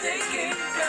thinking.